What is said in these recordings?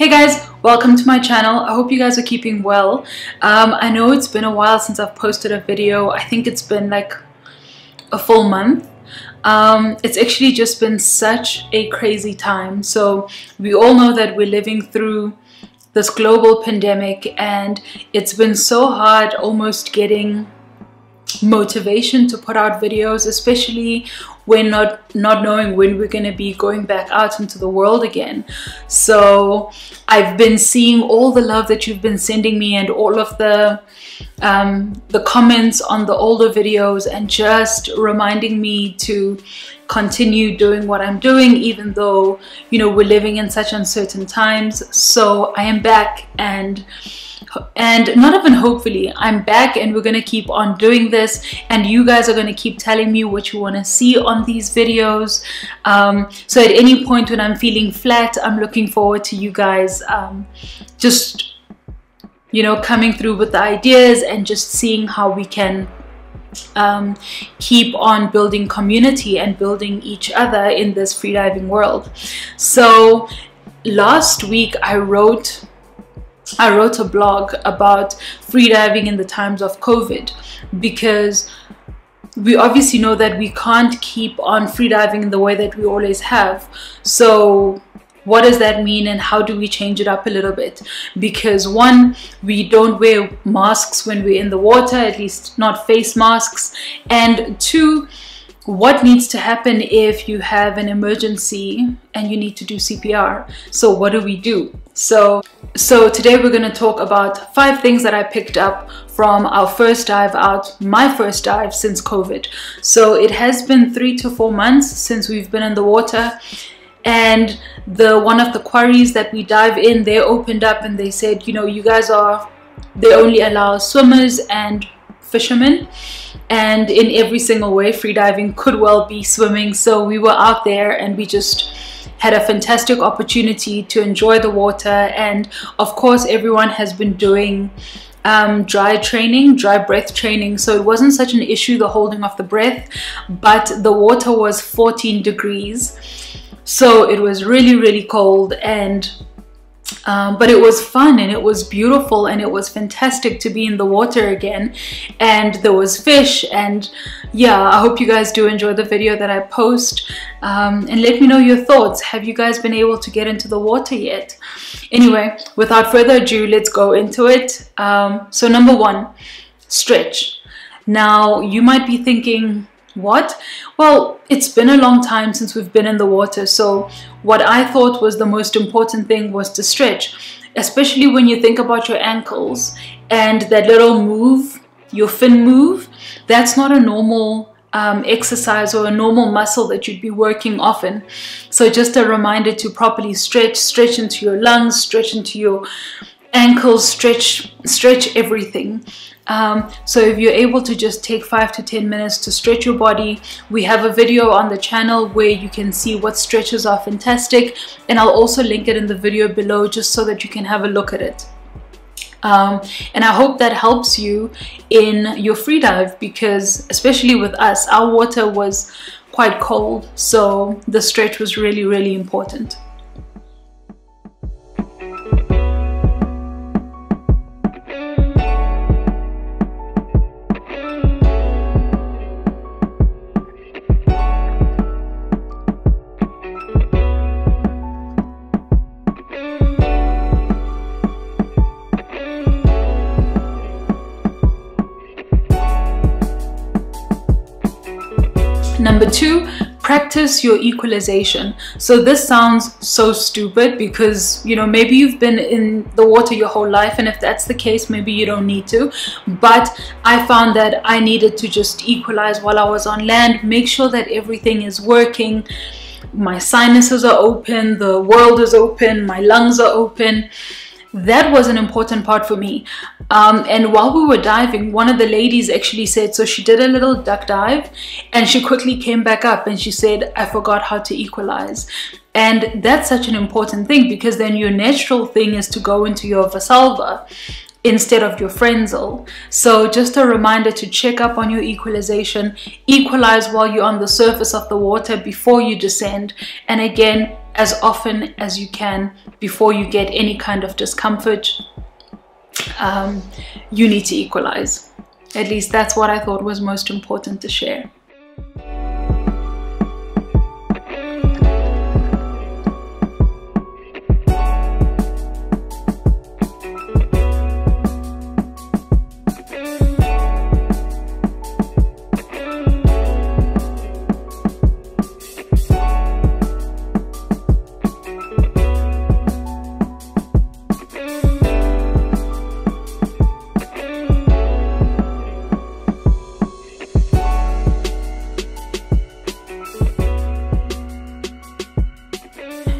Hey guys, welcome to my channel. I hope you guys are keeping well. Um, I know it's been a while since I've posted a video. I think it's been like a full month. Um, it's actually just been such a crazy time. So we all know that we're living through this global pandemic and it's been so hard almost getting motivation to put out videos especially when not not knowing when we're going to be going back out into the world again. So i've been seeing all the love that you've been sending me and all of the um, the comments on the older videos and just reminding me to continue doing what I'm doing even though you know we're living in such uncertain times. So I am back and and not even hopefully i'm back and we're gonna keep on doing this. And you guys are gonna keep telling me what you want to see on these videos. Um, so at any point when i'm feeling flat i'm looking forward to you guys um, just you know coming through with the ideas and just seeing how we can um, keep on building community and building each other in this freediving world. So last week i wrote I wrote a blog about freediving in the times of COVID because we obviously know that we can't keep on freediving in the way that we always have. So what does that mean and how do we change it up a little bit because one we don't wear masks when we're in the water at least not face masks and two what needs to happen if you have an emergency and you need to do CPR. So what do we do? So, so today we're going to talk about five things that I picked up from our first dive out, my first dive since COVID. So it has been three to four months since we've been in the water and the one of the quarries that we dive in, they opened up and they said, you know, you guys are, they only allow swimmers and fishermen and in every single way freediving could well be swimming so we were out there and we just had a fantastic opportunity to enjoy the water and of course everyone has been doing um, dry training, dry breath training. So it wasn't such an issue, the holding of the breath, but the water was 14 degrees. So it was really, really cold and um, but it was fun and it was beautiful and it was fantastic to be in the water again. And there was fish and yeah I hope you guys do enjoy the video that I post. Um, and let me know your thoughts. Have you guys been able to get into the water yet? Anyway without further ado let's go into it. Um, so number one stretch. Now you might be thinking what? Well, it's been a long time since we've been in the water, so what I thought was the most important thing was to stretch, especially when you think about your ankles and that little move, your fin move, that's not a normal um, exercise or a normal muscle that you'd be working often. So just a reminder to properly stretch, stretch into your lungs, stretch into your ankles, stretch, stretch everything. Um, so if you're able to just take five to 10 minutes to stretch your body, we have a video on the channel where you can see what stretches are fantastic. And I'll also link it in the video below just so that you can have a look at it. Um, and I hope that helps you in your free dive because especially with us, our water was quite cold. So the stretch was really, really important. Number two, practice your equalization. So this sounds so stupid because, you know, maybe you've been in the water your whole life and if that's the case, maybe you don't need to. But I found that I needed to just equalize while I was on land, make sure that everything is working. My sinuses are open, the world is open, my lungs are open that was an important part for me. Um, and while we were diving, one of the ladies actually said, so she did a little duck dive and she quickly came back up and she said, I forgot how to equalize. And that's such an important thing because then your natural thing is to go into your Valsalva instead of your frenzel. So just a reminder to check up on your equalization, equalize while you're on the surface of the water before you descend, and again, as often as you can before you get any kind of discomfort, um, you need to equalize. At least that's what I thought was most important to share.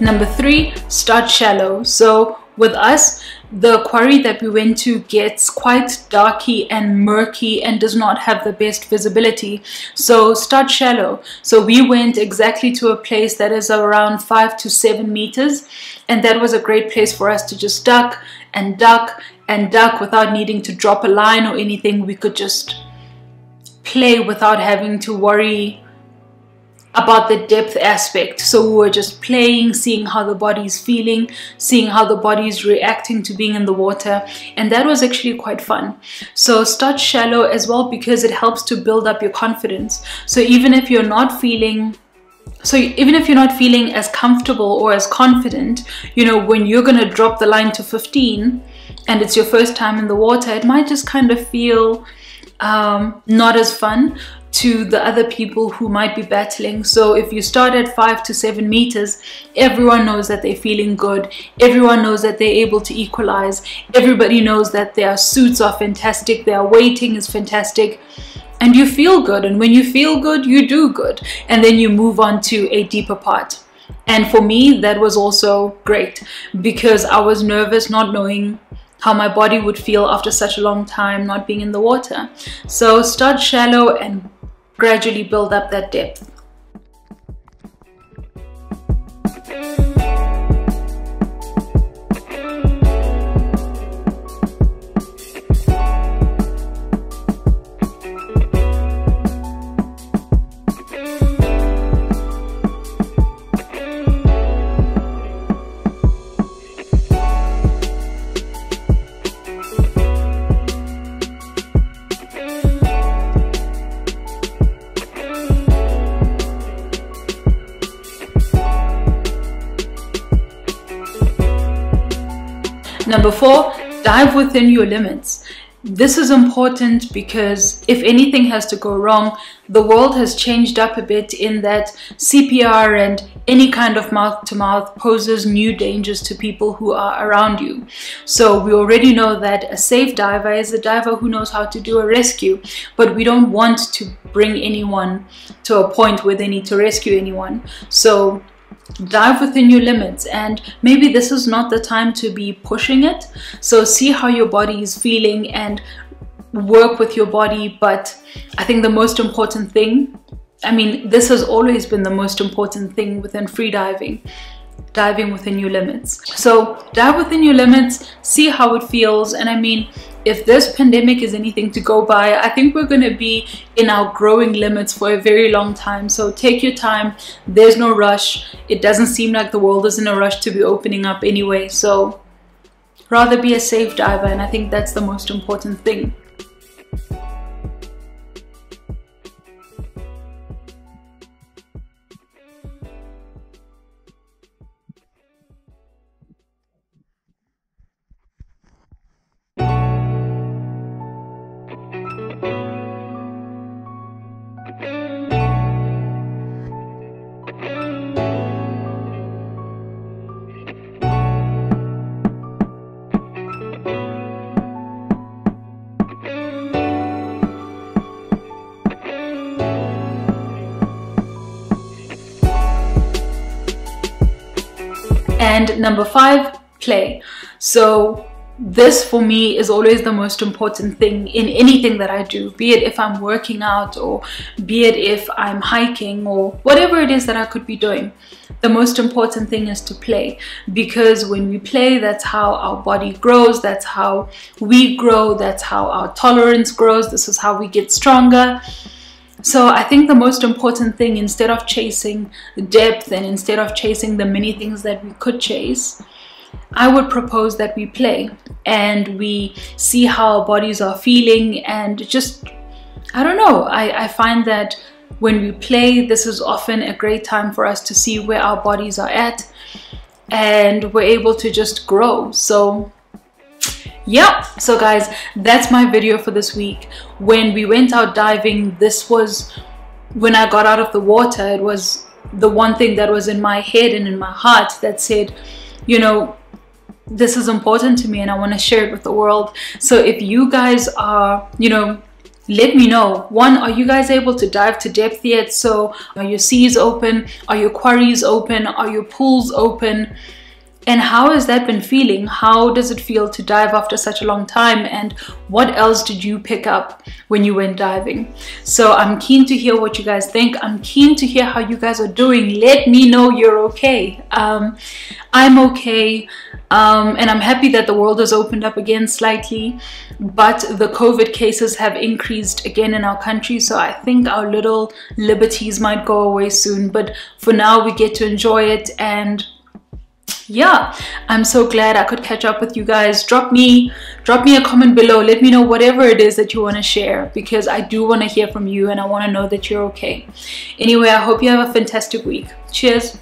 Number three, start shallow. So with us, the quarry that we went to gets quite darky and murky and does not have the best visibility. So start shallow. So we went exactly to a place that is around five to seven meters. And that was a great place for us to just duck and duck and duck without needing to drop a line or anything. We could just play without having to worry about the depth aspect. So we were just playing, seeing how the body is feeling, seeing how the body is reacting to being in the water. And that was actually quite fun. So start shallow as well because it helps to build up your confidence. So even if you're not feeling so even if you're not feeling as comfortable or as confident, you know, when you're going to drop the line to 15 and it's your first time in the water, it might just kind of feel um, not as fun to the other people who might be battling. So if you start at five to seven meters, everyone knows that they're feeling good. Everyone knows that they're able to equalize. Everybody knows that their suits are fantastic. Their weighting is fantastic. And you feel good. And when you feel good, you do good. And then you move on to a deeper part. And for me, that was also great because I was nervous not knowing how my body would feel after such a long time not being in the water. So start shallow and gradually build up that depth. Number four, dive within your limits. This is important because if anything has to go wrong, the world has changed up a bit in that CPR and any kind of mouth to mouth poses new dangers to people who are around you. So we already know that a safe diver is a diver who knows how to do a rescue, but we don't want to bring anyone to a point where they need to rescue anyone. So dive within your limits. And maybe this is not the time to be pushing it. So see how your body is feeling and work with your body. But i think the most important thing i mean this has always been the most important thing within free diving diving within your limits. So dive within your limits see how it feels. And i mean if this pandemic is anything to go by, I think we're going to be in our growing limits for a very long time. So take your time. There's no rush. It doesn't seem like the world is in a rush to be opening up anyway. So rather be a safe diver. And I think that's the most important thing. Number five, play. So this for me is always the most important thing in anything that I do, be it if I'm working out or be it if I'm hiking or whatever it is that I could be doing. The most important thing is to play because when we play, that's how our body grows, that's how we grow, that's how our tolerance grows, this is how we get stronger. So I think the most important thing, instead of chasing depth and instead of chasing the many things that we could chase, I would propose that we play and we see how our bodies are feeling and just, I don't know, I, I find that when we play, this is often a great time for us to see where our bodies are at and we're able to just grow. So yeah so guys that's my video for this week when we went out diving this was when i got out of the water it was the one thing that was in my head and in my heart that said you know this is important to me and I want to share it with the world. So if you guys are, you know, let me know. One, are you guys able to dive to depth yet? So are your seas open? Are your quarries open? Are your pools open? And how has that been feeling? How does it feel to dive after such a long time? And what else did you pick up when you went diving? So I'm keen to hear what you guys think. I'm keen to hear how you guys are doing. Let me know you're okay. Um, I'm okay. Um, and I'm happy that the world has opened up again slightly, but the COVID cases have increased again in our country. So I think our little liberties might go away soon. But for now, we get to enjoy it and yeah i'm so glad i could catch up with you guys. Drop me drop me a comment below. Let me know whatever it is that you want to share because i do want to hear from you and i want to know that you're okay. Anyway i hope you have a fantastic week. Cheers